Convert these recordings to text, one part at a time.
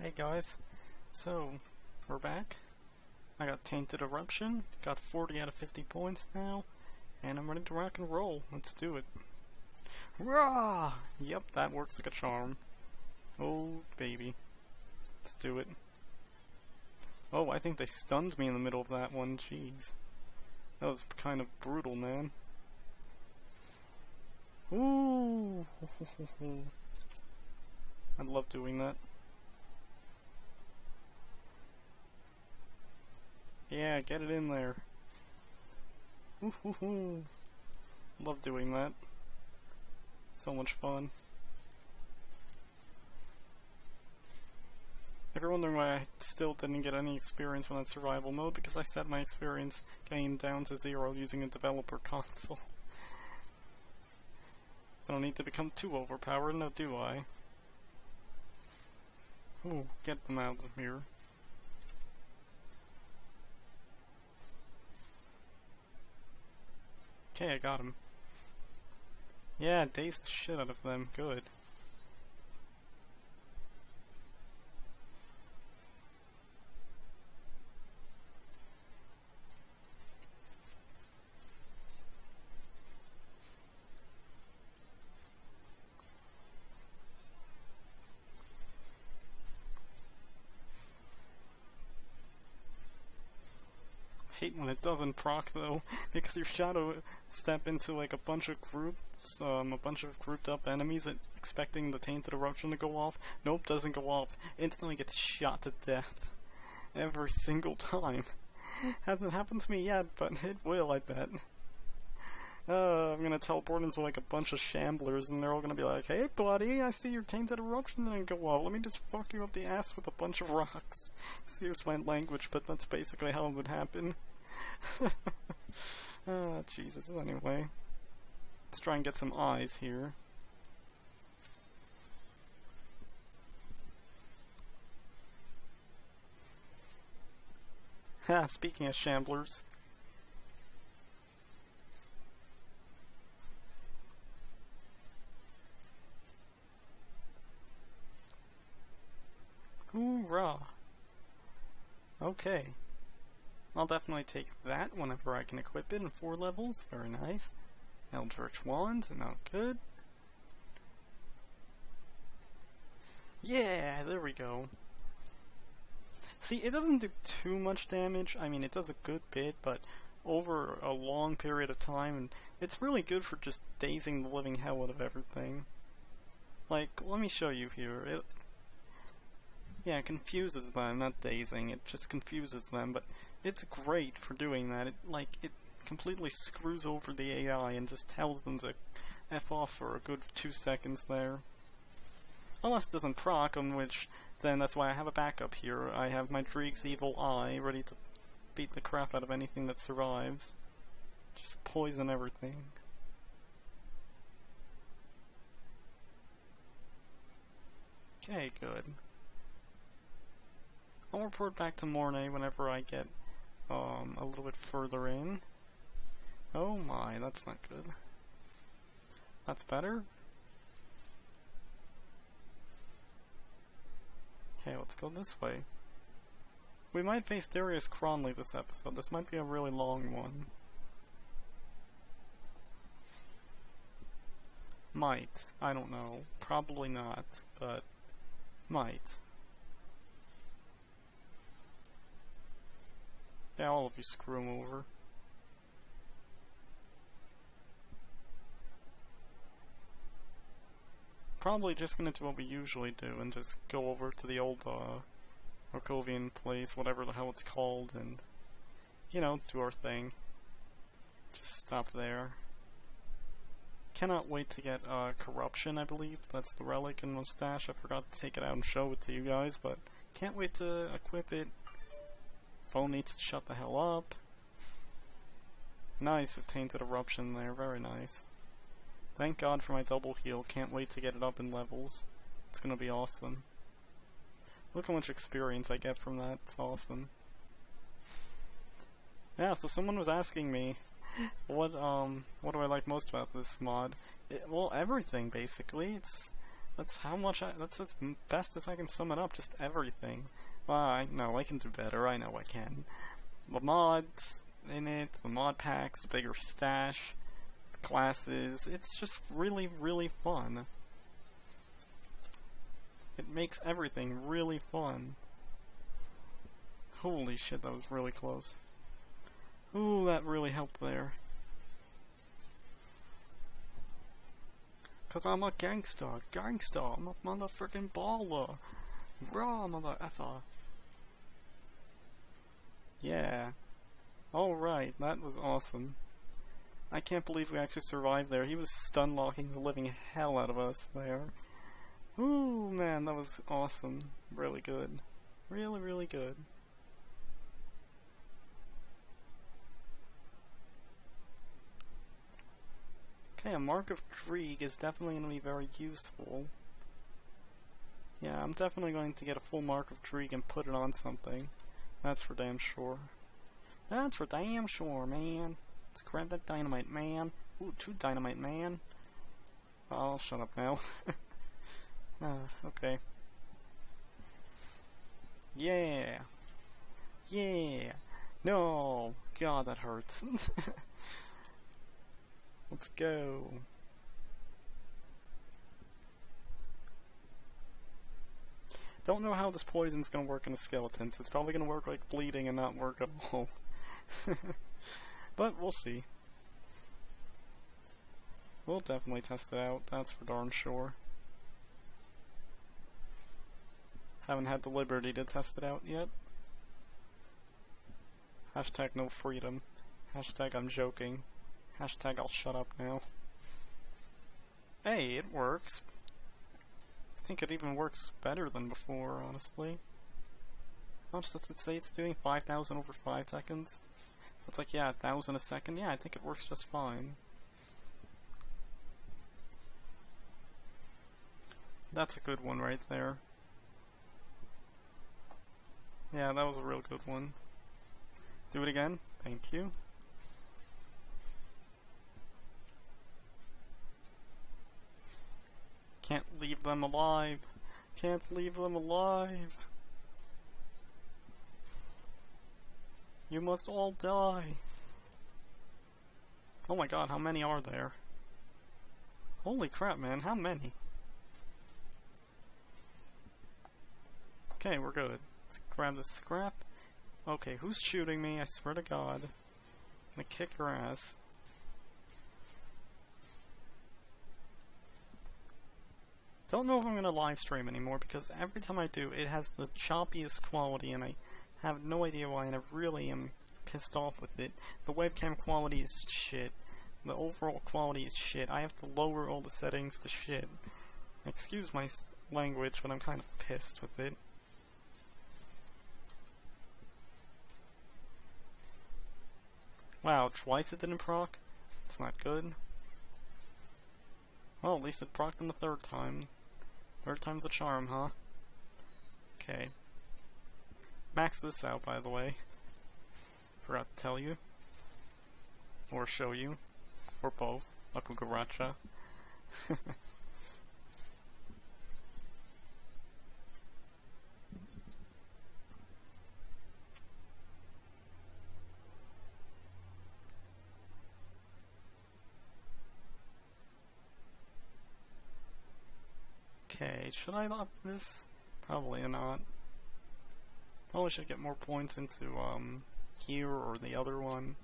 Hey guys, so we're back. I got Tainted Eruption, got 40 out of 50 points now, and I'm ready to rock and roll. Let's do it. Rah! Yep, that works like a charm. Oh, baby. Let's do it. Oh, I think they stunned me in the middle of that one, jeez. That was kind of brutal, man. Ooh! I love doing that. Yeah, get it in there. Love doing that. So much fun. If you're wondering why I still didn't get any experience when in survival mode, because I set my experience gain down to zero using a developer console. I don't need to become too overpowered, now do I? Ooh, get them out of here. Okay, I got him. Yeah, dazed the shit out of them. Good. When it doesn't proc though, because your shadow step into like a bunch of groups, um, a bunch of grouped up enemies expecting the tainted eruption to go off. Nope, doesn't go off. Instantly gets shot to death. Every single time. Hasn't happened to me yet, but it will, I bet. Uh, I'm gonna teleport into like a bunch of shamblers and they're all gonna be like, Hey buddy, I see your tainted eruption didn't go off. Let me just fuck you up the ass with a bunch of rocks. Excuse my language, but that's basically how it would happen. Oh, Jesus, anyway. Let's try and get some eyes here. Ha, speaking of shamblers. Hoorah! Okay. I'll definitely take that whenever I can equip it in four levels. Very nice. Eldritch Wand, not good. Yeah, there we go. See, it doesn't do too much damage. I mean, it does a good bit, but over a long period of time, and it's really good for just dazing the living hell out of everything. Like, let me show you here. It, yeah, it confuses them, not dazing, it just confuses them, but it's great for doing that. It, like, it completely screws over the AI and just tells them to F off for a good two seconds there. Unless it doesn't proc, on which, then that's why I have a backup here. I have my Dreeg's Evil Eye ready to beat the crap out of anything that survives. Just poison everything. Okay, good. I'll report back to Mornay whenever I get um, a little bit further in. Oh my, that's not good. That's better? Okay, let's go this way. We might face Darius Cronley this episode. This might be a really long one. Might. I don't know. Probably not, but might. Yeah, all of you screw him over. Probably just gonna do what we usually do and just go over to the old uh, place, whatever the hell it's called, and, you know, do our thing. Just stop there. Cannot wait to get uh, Corruption, I believe. That's the relic in Mustache. I forgot to take it out and show it to you guys, but can't wait to equip it Phone needs to shut the hell up. Nice, a tainted eruption there, very nice. Thank god for my double heal, can't wait to get it up in levels. It's gonna be awesome. Look how much experience I get from that, it's awesome. Yeah, so someone was asking me, what, um, what do I like most about this mod? It, well, everything, basically. It's, That's how much I, that's as best as I can sum it up, just everything. I know I can do better, I know I can. The mods in it, the mod packs, bigger stash, classes, it's just really, really fun. It makes everything really fun. Holy shit, that was really close. Ooh, that really helped there. Cause I'm a gangster, gangster, I'm a motherfucking baller. Raw mother effer. Yeah. Alright, that was awesome. I can't believe we actually survived there. He was stun locking the living hell out of us there. Ooh, man, that was awesome. Really good. Really, really good. Okay, a Mark of Krieg is definitely going to be very useful. Yeah, I'm definitely going to get a full Mark of Krieg and put it on something. That's for damn sure. That's for damn sure, man. Let's grab that dynamite, man. Ooh, two dynamite, man. I'll shut up now. ah, okay. Yeah. Yeah. No. God, that hurts. Let's go. Don't know how this poison's gonna work in a skeletons. It's probably gonna work like bleeding and not work at all. but we'll see. We'll definitely test it out, that's for darn sure. Haven't had the liberty to test it out yet. Hashtag no freedom. Hashtag I'm joking. Hashtag I'll shut up now. Hey, it works. I think it even works better than before, honestly. How much does it say it's doing? 5,000 over 5 seconds? So it's like, yeah, 1,000 a second? Yeah, I think it works just fine. That's a good one right there. Yeah, that was a real good one. Do it again. Thank you. Can't leave them alive. Can't leave them alive. You must all die. Oh my god, how many are there? Holy crap, man, how many? Okay, we're good. Let's grab the scrap. Okay, who's shooting me? I swear to god. I'm gonna kick your ass. Don't know if I'm gonna live stream anymore because every time I do, it has the choppiest quality and I have no idea why and I really am pissed off with it. The webcam quality is shit. The overall quality is shit. I have to lower all the settings to shit. Excuse my language, but I'm kind of pissed with it. Wow, twice it didn't proc? It's not good. Well, at least it procced in the third time. Third time's a charm, huh? Okay. Max this out, by the way. Forgot to tell you. Or show you. Or both. A Okay, should I up this? Probably not. Probably should get more points into um, here or the other one.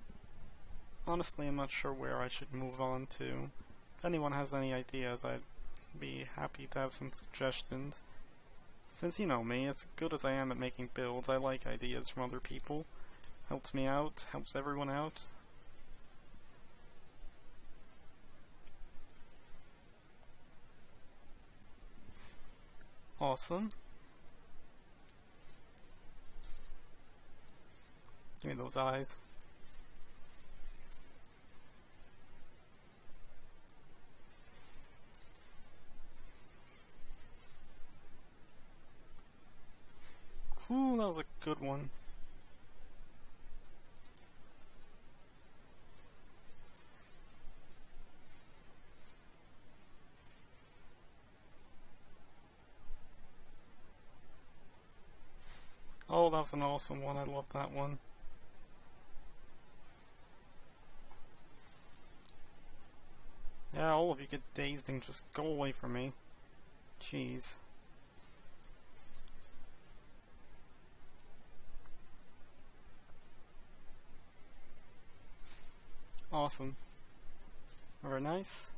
Honestly, I'm not sure where I should move on to. If anyone has any ideas, I'd be happy to have some suggestions. Since you know me, as good as I am at making builds, I like ideas from other people. Helps me out, helps everyone out. Awesome. Give me those eyes. Ooh, that was a good one. Oh, that was an awesome one. I love that one. Yeah, all of you get dazed and just go away from me. Jeez. Awesome. Very nice.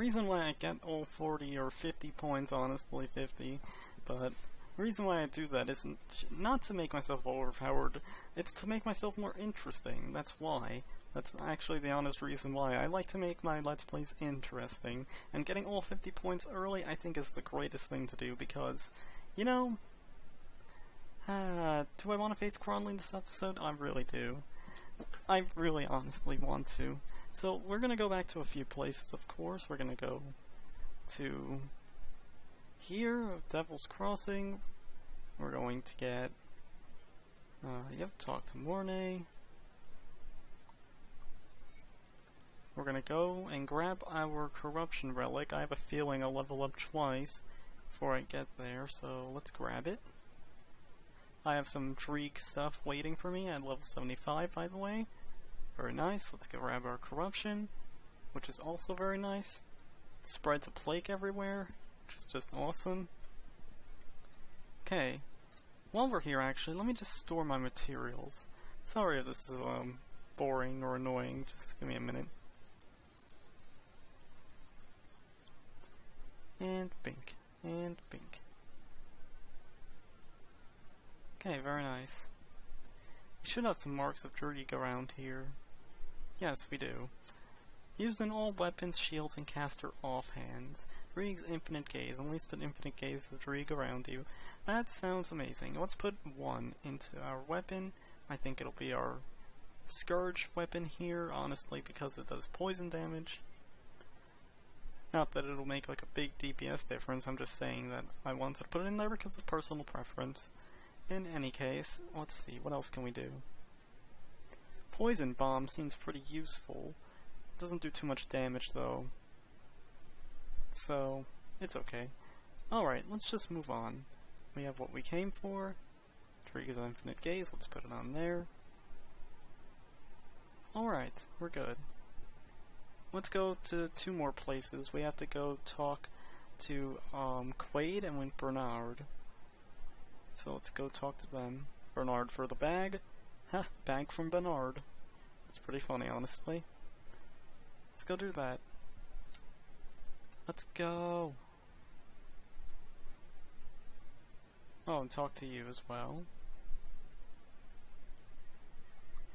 Reason why I get all 40 or 50 points, honestly 50, but reason why I do that isn't not to make myself overpowered, it's to make myself more interesting. That's why. That's actually the honest reason why. I like to make my Let's Plays interesting, and getting all 50 points early I think is the greatest thing to do because, you know, uh, do I want to face Cronley this episode? I really do. I really honestly want to. So we're going to go back to a few places, of course. We're going to go to here, Devil's Crossing. We're going to get... Uh, you have to talk to Mornay. We're gonna go and grab our Corruption Relic. I have a feeling I'll level up twice before I get there, so let's grab it. I have some Dreeg stuff waiting for me at level 75, by the way. Very nice. Let's grab our Corruption, which is also very nice. It spreads a plague everywhere, which is just awesome. Okay. While we're here, actually, let me just store my materials. Sorry if this is um, boring or annoying. Just give me a minute. And bink. And bink. Okay, very nice. We should have some marks of Dreeg around here. Yes, we do. Used in all weapons, shields, and caster offhands. Dreeg's Infinite Gaze. Unleashed an Infinite Gaze of Dreeg around you. That sounds amazing. Let's put one into our weapon. I think it'll be our Scourge weapon here, honestly, because it does poison damage. Not that it'll make like a big DPS difference, I'm just saying that I wanted to put it in there because of personal preference. In any case, let's see, what else can we do? Poison Bomb seems pretty useful. It doesn't do too much damage though. So, it's okay. Alright, let's just move on. We have what we came for. Dreeg's Infinite Gaze, let's put it on there. Alright, we're good. Let's go to two more places. We have to go talk to um, Quaid and with Bernard. So let's go talk to them. Bernard for the bag. Ha, bag from Bernard. That's pretty funny, honestly. Let's go do that. Let's go. Oh, and talk to you as well.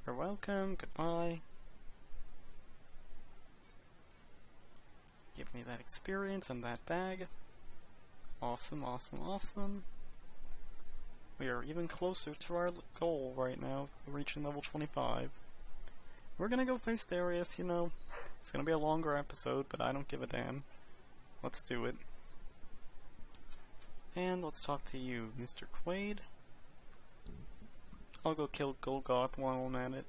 You're welcome. Goodbye. Give me that experience and that bag. Awesome, awesome, awesome. We are even closer to our goal right now, reaching level 25. We're gonna go face Darius, you know. It's gonna be a longer episode, but I don't give a damn. Let's do it. And let's talk to you, Mr. Quaid. I'll go kill Golgoth while I'm at it.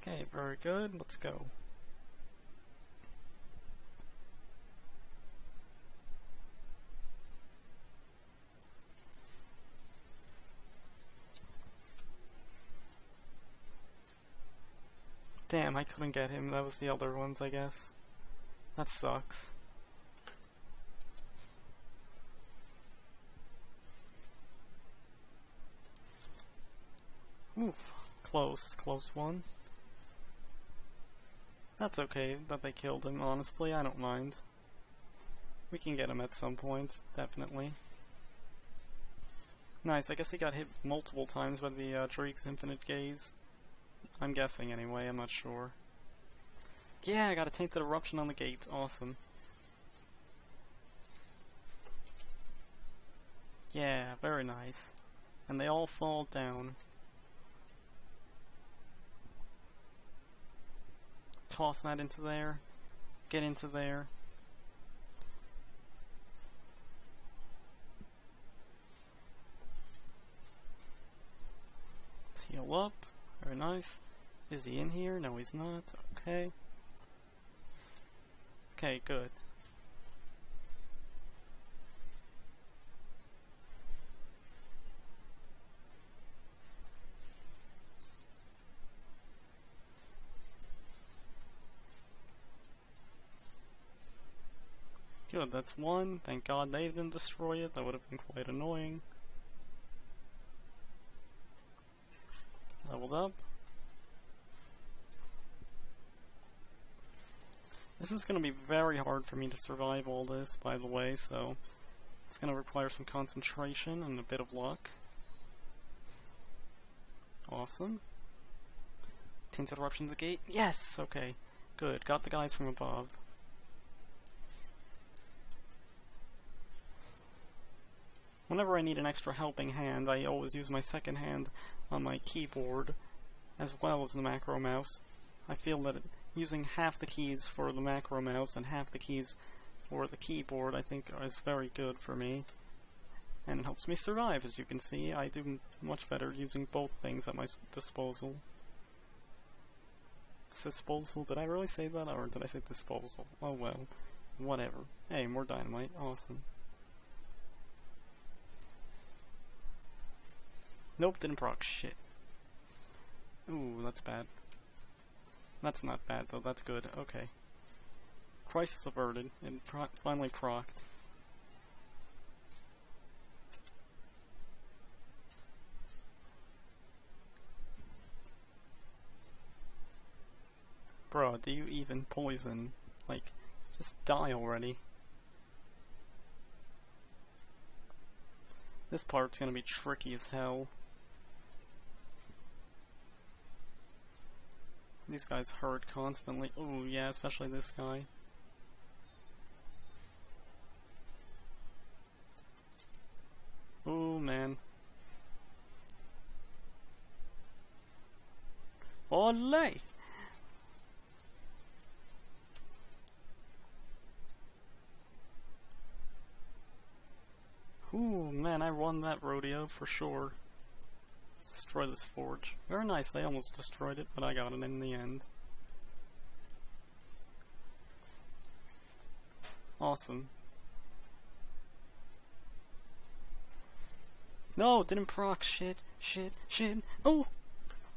Okay, very good. Let's go. Damn, I couldn't get him. That was the other ones, I guess. That sucks. Oof. Close. Close one. That's okay that they killed him, honestly. I don't mind. We can get him at some point, definitely. Nice, I guess he got hit multiple times by the uh, Dreeg's Infinite Gaze. I'm guessing anyway, I'm not sure. Yeah, I got a Tainted Eruption on the gate, awesome. Yeah, very nice. And they all fall down. Toss that into there. Get into there. Heal up. Very nice. Is he in here? No, he's not. Okay. Okay, good. Good, that's one. Thank God they didn't destroy it. That would have been quite annoying. Leveled up. This is going to be very hard for me to survive all this, by the way, so it's going to require some concentration and a bit of luck. Awesome. Tainted Eruption the gate. Yes! Okay. Good. Got the guys from above. Whenever I need an extra helping hand, I always use my second hand on my keyboard, as well as the macro mouse. I feel that using half the keys for the macro mouse and half the keys for the keyboard, I think is very good for me. And it helps me survive, as you can see. I do much better using both things at my disposal. Disposal? Did I really say that, or did I say disposal? Oh well. Whatever. Hey, more dynamite. Awesome. Nope, didn't proc shit. Ooh, that's bad. That's not bad, though. That's good. Okay. Crisis averted. and pro finally procced. Bro, do you even poison? Like, just die already. This part's gonna be tricky as hell. These guys hurt constantly. Oh yeah, especially this guy. Oh man. Olay! Ooh, man, I won that rodeo for sure destroy this forge. Very nice, they almost destroyed it, but I got it in the end. Awesome. No, didn't proc. Shit, shit, shit. Oh!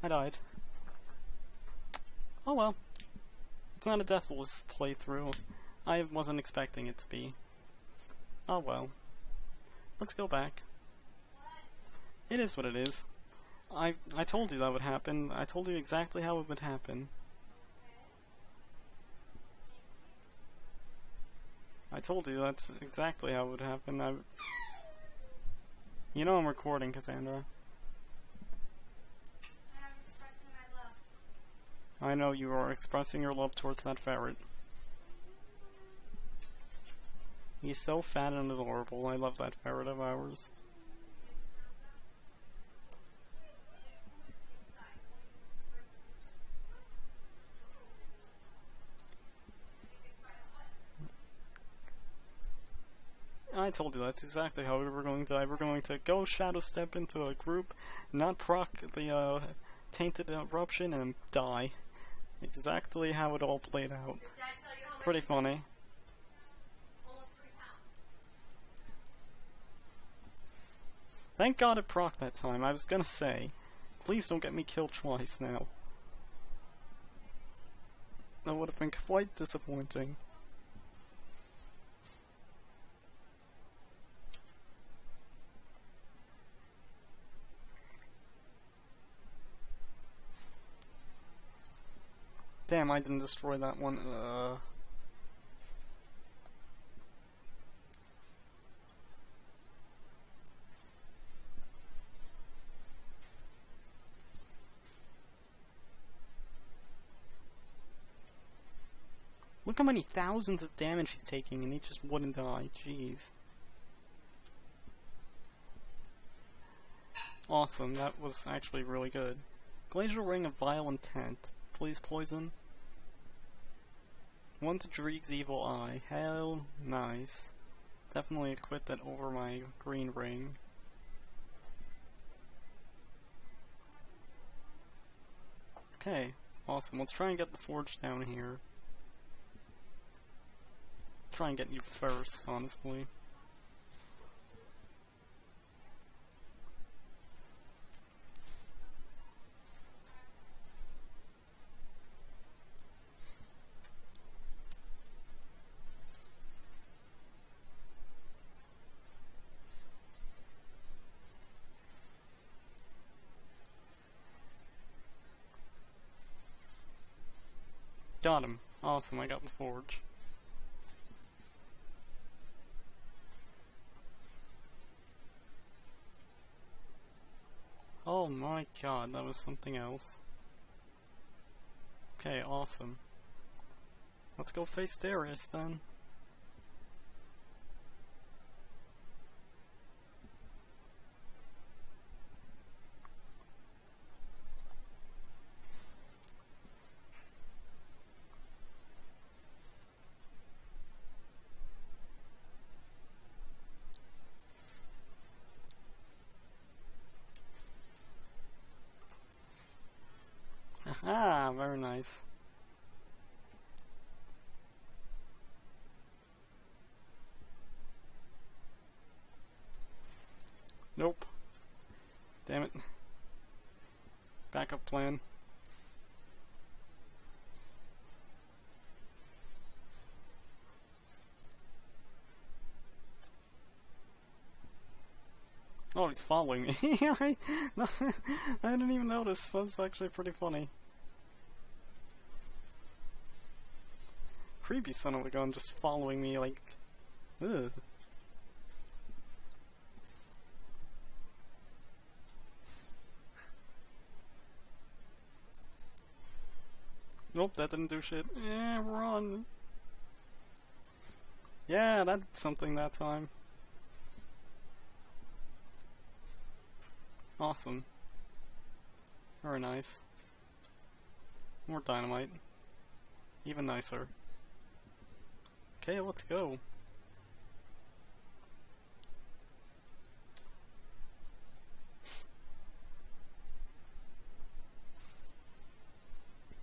I died. Oh well. It's not a deathless playthrough. I wasn't expecting it to be. Oh well. Let's go back. It is what it is. I I told you that would happen. I told you exactly how it would happen. I told you that's exactly how it would happen. I, you know I'm recording, Cassandra. I know you are expressing your love towards that ferret. He's so fat and adorable. I love that ferret of ours. I told you that's exactly how we were going to die. We're going to go shadow step into a group, not proc the uh, tainted eruption, and die. Exactly how it all played out. Pretty funny. Thank God it proc that time. I was gonna say, please don't get me killed twice now. That would have been quite disappointing. Damn, I didn't destroy that one. Uh... Look how many thousands of damage he's taking and he just wouldn't die. Jeez. Awesome, that was actually really good. Glacial Ring of Vile Intent. Please poison. One to Dreeg's Evil Eye. Hell nice. Definitely equip that over my green ring. Okay, awesome. Let's try and get the forge down here. Try and get you first, honestly. Got him. Awesome, I got the forge. Oh my god, that was something else. Okay, awesome. Let's go face Darius then. Ah, very nice. Nope. Damn it. Backup plan. Oh, he's following me. I, I didn't even notice. That's actually pretty funny. Creepy son of a gun just following me like... Ugh. Nope, that didn't do shit. Run. Yeah, that did something that time. Awesome. Very nice. More dynamite. Even nicer. Okay, let's go.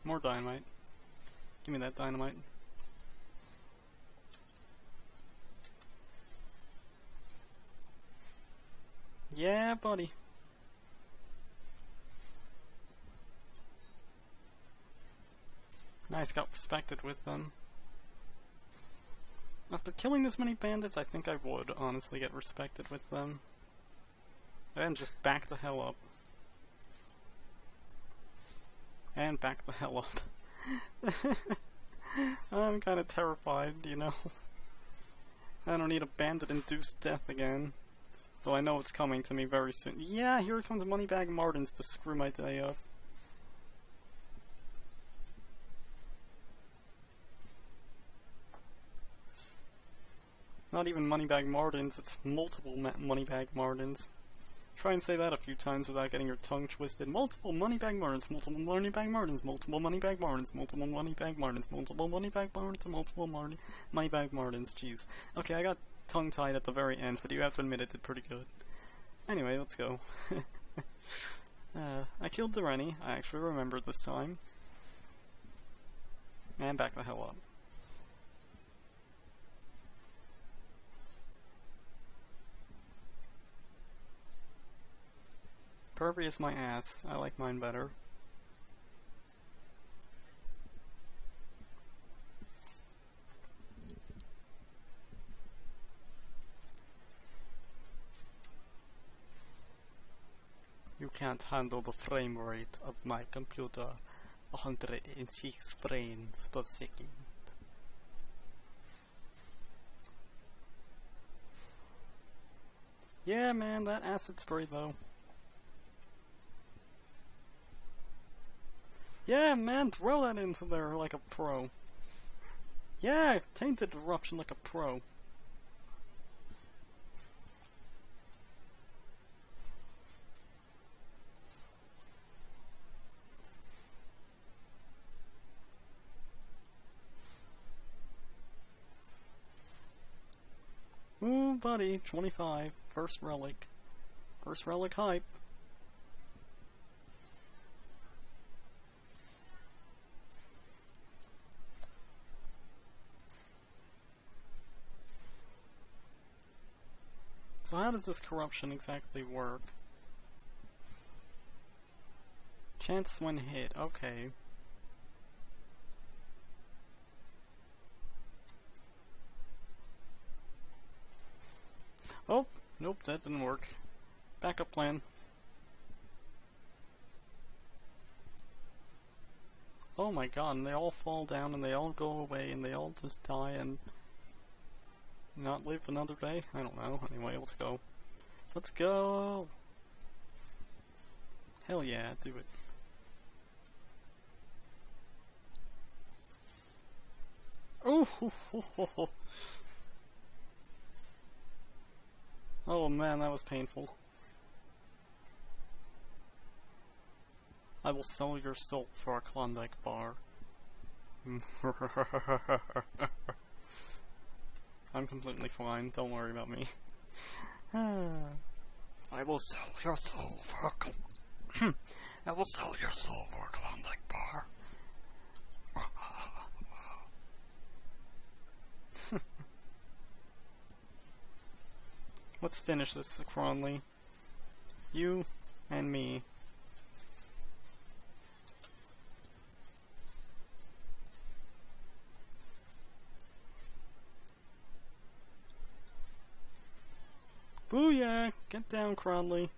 More dynamite. Give me that dynamite. Yeah, buddy. Nice, got respected with them. After killing this many bandits, I think I would honestly get respected with them. And just back the hell up. And back the hell up. I'm kind of terrified, you know. I don't need a bandit-induced death again. Though I know it's coming to me very soon. Yeah, here comes Moneybag Martins to screw my day up. Not even Moneybag Martins, it's multiple Moneybag Martins. Try and say that a few times without getting your tongue twisted. Multiple Moneybag Martins, multiple Moneybag Martins, multiple Moneybag Martins, multiple Moneybag Martins, multiple Moneybag Martins, multiple Money Moneybag Martins. Jeez. Okay, I got tongue-tied at the very end, but you have to admit it did pretty good. Anyway, let's go. uh, I killed Dureni. I actually remembered this time. And back the hell up. Pervious my ass. I like mine better. You can't handle the frame rate of my computer. 106 frames per second. Yeah, man, that acid spray though. Yeah, man, throw that into there like a pro. Yeah, tainted eruption like a pro. Ooh, buddy, 25. First relic. First relic hype. So how does this corruption exactly work? Chance when hit, okay. Oh, nope, that didn't work. Backup plan. Oh my god, and they all fall down and they all go away and they all just die and not live another day? I don't know. Anyway, let's go. Let's go! Hell yeah, do it. Oh! Oh man, that was painful. I will sell your soul for a Klondike bar. I'm completely fine, don't worry about me. Hmm. I will sell your soul for a I will sell your soul for a Klondike bar. Let's finish this, Cronley. You and me. Booyah! Get down, Cronley.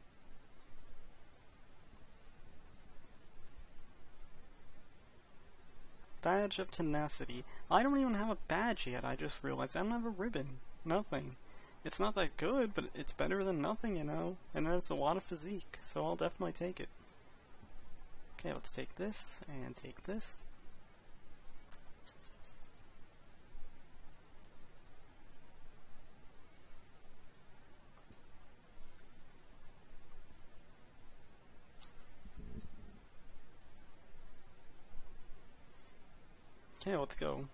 Badge of Tenacity. I don't even have a badge yet, I just realized. I don't have a ribbon. Nothing. It's not that good, but it's better than nothing, you know? And it's a lot of physique, so I'll definitely take it. Okay, let's take this, and take this. Okay, let's go.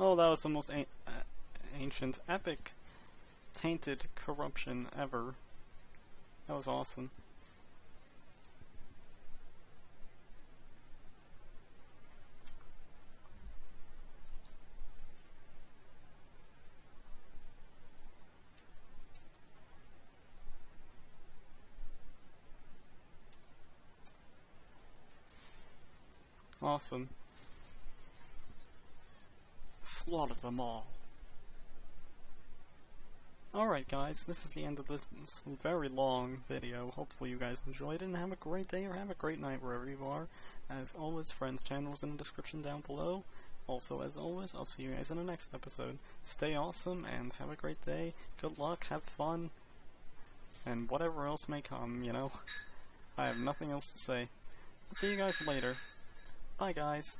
Oh, that was the most an ancient, epic, tainted corruption ever. That was awesome. Awesome. Slaughter them all. Alright guys, this is the end of this very long video. Hopefully you guys enjoyed it and have a great day or have a great night wherever you are. As always, friends channels in the description down below. Also, as always, I'll see you guys in the next episode. Stay awesome and have a great day. Good luck, have fun, and whatever else may come, you know. I have nothing else to say. See you guys later. Bye, guys.